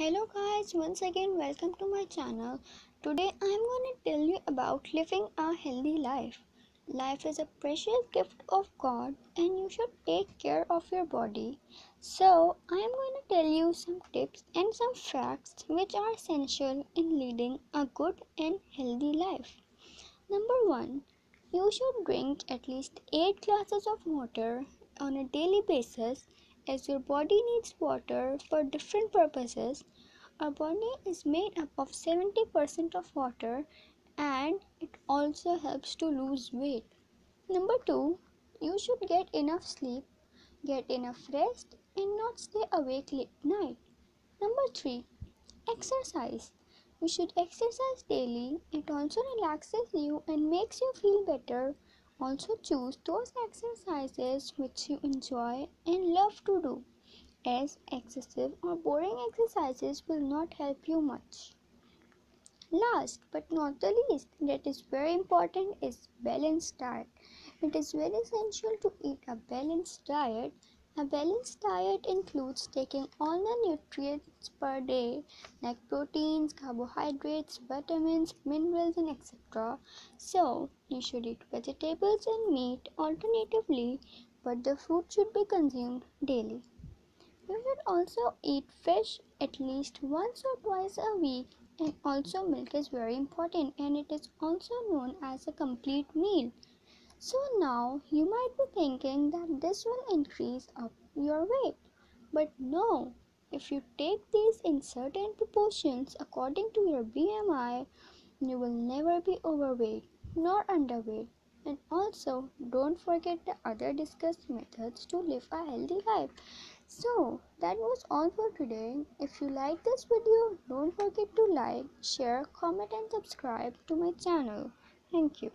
Hello guys, once again welcome to my channel. Today I am going to tell you about living a healthy life. Life is a precious gift of God and you should take care of your body. So, I am going to tell you some tips and some facts which are essential in leading a good and healthy life. Number 1. You should drink at least 8 glasses of water on a daily basis as your body needs water for different purposes. Our body is made up of 70% of water and it also helps to lose weight. Number 2, you should get enough sleep, get enough rest and not stay awake late night. Number 3, exercise. You should exercise daily. It also relaxes you and makes you feel better. Also choose those exercises which you enjoy and love to do, as excessive or boring exercises will not help you much. Last but not the least, that is very important is balanced diet. It is very essential to eat a balanced diet a balanced diet includes taking all the nutrients per day like proteins, carbohydrates, vitamins, minerals, and etc. So, you should eat vegetables and meat alternatively, but the food should be consumed daily. You should also eat fish at least once or twice a week, and also milk is very important and it is also known as a complete meal. So now you might be thinking that this will increase up your weight. But no, if you take these in certain proportions according to your BMI, you will never be overweight nor underweight. And also, don't forget the other discussed methods to live a healthy life. So, that was all for today. If you like this video, don't forget to like, share, comment, and subscribe to my channel. Thank you.